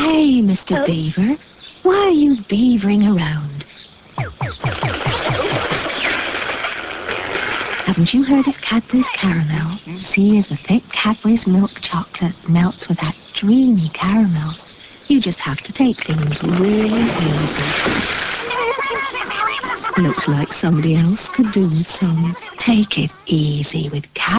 Hey, Mr. Oh. Beaver, why are you beavering around? Haven't you heard of Cadbury's Caramel? See, as the thick Cadbury's milk chocolate melts with that dreamy caramel, you just have to take things really easy. Looks like somebody else could do with some. Take it easy with Cadbury's.